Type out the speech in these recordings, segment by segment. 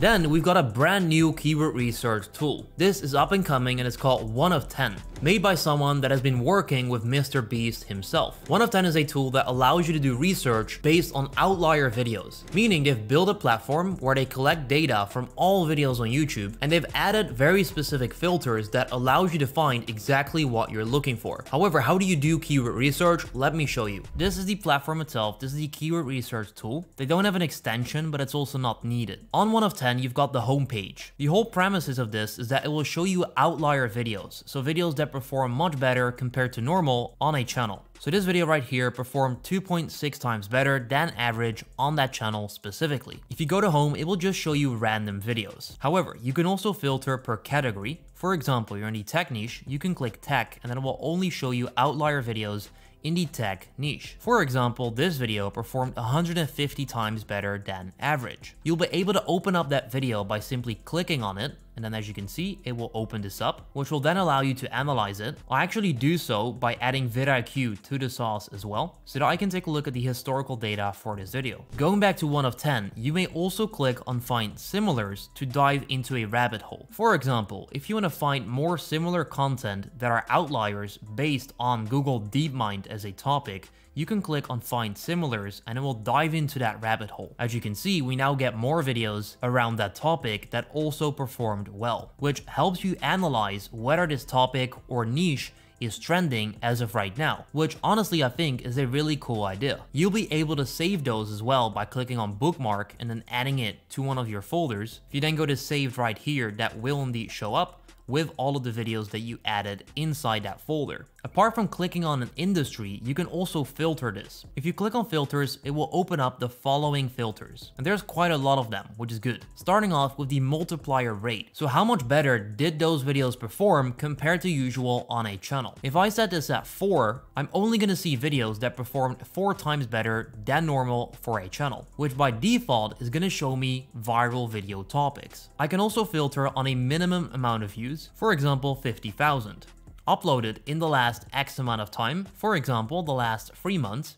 Then we've got a brand new keyword research tool. This is up and coming and it's called 1 of 10, made by someone that has been working with Mr. Beast himself. 1 of 10 is a tool that allows you to do research based on outlier videos, meaning they've built a platform where they collect data from all videos on YouTube and they've added very specific filters that allows you to find exactly what you're looking for. However, how do you do keyword research? Let me show you. This is the platform itself. This is the keyword research tool. They don't have an extension, but it's also not needed. On 1 of 10, you've got the home page. The whole premises of this is that it will show you outlier videos, so videos that perform much better compared to normal on a channel. So this video right here performed 2.6 times better than average on that channel specifically. If you go to home, it will just show you random videos. However, you can also filter per category. For example, you're in the tech niche, you can click tech and then it will only show you outlier videos in the tech niche. For example, this video performed 150 times better than average. You'll be able to open up that video by simply clicking on it and then as you can see, it will open this up, which will then allow you to analyze it. I actually do so by adding vidIQ to the sauce as well, so that I can take a look at the historical data for this video. Going back to 1 of 10, you may also click on find similars to dive into a rabbit hole. For example, if you want to find more similar content that are outliers based on Google DeepMind as a topic, you can click on find similars and it will dive into that rabbit hole. As you can see, we now get more videos around that topic that also performed well, which helps you analyze whether this topic or niche is trending as of right now, which honestly I think is a really cool idea. You'll be able to save those as well by clicking on bookmark and then adding it to one of your folders. If you then go to saved right here, that will indeed show up with all of the videos that you added inside that folder. Apart from clicking on an industry, you can also filter this. If you click on filters, it will open up the following filters. And there's quite a lot of them, which is good. Starting off with the multiplier rate. So how much better did those videos perform compared to usual on a channel? If I set this at 4, I'm only going to see videos that performed 4 times better than normal for a channel, which by default is going to show me viral video topics. I can also filter on a minimum amount of views, for example 50,000 uploaded in the last X amount of time, for example, the last 3 months.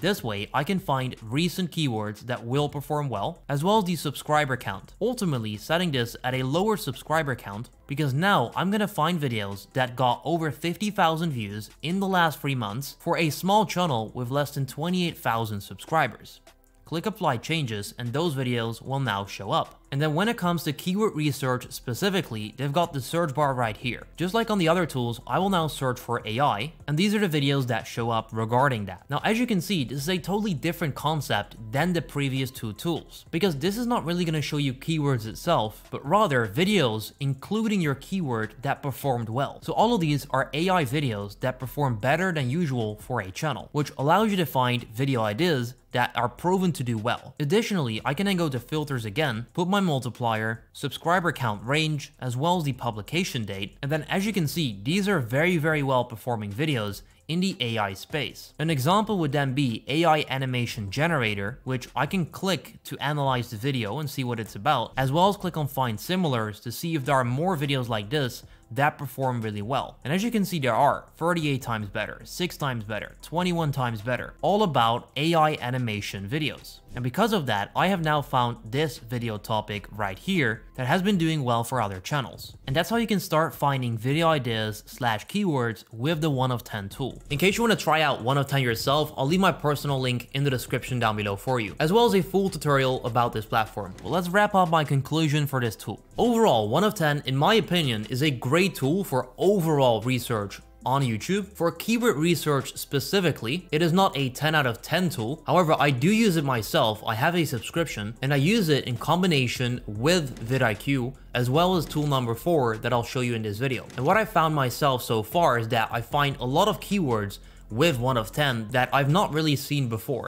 This way, I can find recent keywords that will perform well, as well as the subscriber count, ultimately setting this at a lower subscriber count because now I'm gonna find videos that got over 50,000 views in the last 3 months for a small channel with less than 28,000 subscribers. Click apply changes and those videos will now show up. And then when it comes to keyword research specifically, they've got the search bar right here. Just like on the other tools, I will now search for AI, and these are the videos that show up regarding that. Now, as you can see, this is a totally different concept than the previous two tools, because this is not really going to show you keywords itself, but rather videos including your keyword that performed well. So all of these are AI videos that perform better than usual for a channel, which allows you to find video ideas that are proven to do well. Additionally, I can then go to filters again, put my multiplier, subscriber count range, as well as the publication date, and then as you can see, these are very very well performing videos in the AI space. An example would then be AI animation generator, which I can click to analyze the video and see what it's about, as well as click on find similars to see if there are more videos like this that perform really well. And as you can see, there are 38 times better, 6 times better, 21 times better, all about AI animation videos. And because of that, I have now found this video topic right here that has been doing well for other channels. And that's how you can start finding video ideas slash keywords with the 1 of 10 tool. In case you want to try out 1 of 10 yourself, I'll leave my personal link in the description down below for you, as well as a full tutorial about this platform. Well, let's wrap up my conclusion for this tool. Overall, 1 of 10, in my opinion, is a great tool for overall research on YouTube. For keyword research specifically, it is not a 10 out of 10 tool. However, I do use it myself. I have a subscription and I use it in combination with vidIQ as well as tool number 4 that I'll show you in this video. And what I found myself so far is that I find a lot of keywords with 1 of 10 that I've not really seen before.